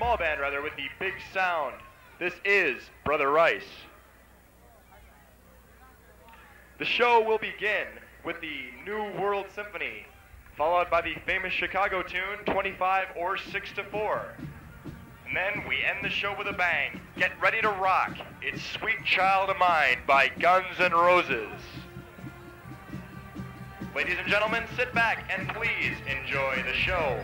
small band rather, with the big sound. This is Brother Rice. The show will begin with the New World Symphony, followed by the famous Chicago tune 25 or 6 to 4. And then we end the show with a bang. Get ready to rock. It's Sweet Child of Mine by Guns N' Roses. Ladies and gentlemen, sit back and please enjoy the show.